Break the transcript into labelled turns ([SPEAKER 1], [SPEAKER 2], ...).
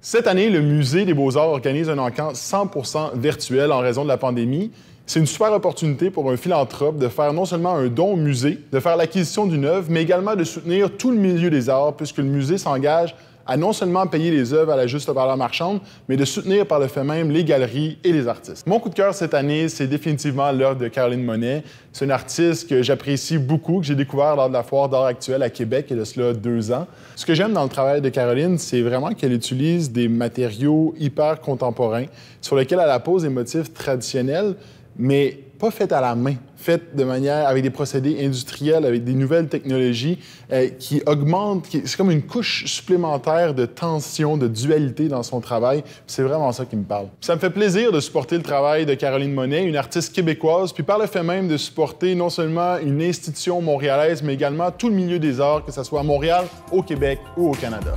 [SPEAKER 1] Cette année, le Musée des Beaux-Arts organise un encamp 100% virtuel en raison de la pandémie. C'est une super opportunité pour un philanthrope de faire non seulement un don au musée, de faire l'acquisition d'une œuvre, mais également de soutenir tout le milieu des arts, puisque le musée s'engage à non seulement payer les œuvres à la juste valeur marchande, mais de soutenir par le fait même les galeries et les artistes. Mon coup de cœur cette année, c'est définitivement l'œuvre de Caroline Monet. C'est une artiste que j'apprécie beaucoup, que j'ai découvert lors de la foire d'art actuelle à Québec il y a cela deux ans. Ce que j'aime dans le travail de Caroline, c'est vraiment qu'elle utilise des matériaux hyper contemporains sur lesquels elle appose des motifs traditionnels, mais pas faites à la main, faites de manière avec des procédés industriels, avec des nouvelles technologies euh, qui augmentent, c'est comme une couche supplémentaire de tension, de dualité dans son travail. C'est vraiment ça qui me parle. Ça me fait plaisir de supporter le travail de Caroline Monet, une artiste québécoise, puis par le fait même de supporter non seulement une institution montréalaise, mais également tout le milieu des arts, que ce soit à Montréal, au Québec ou au Canada.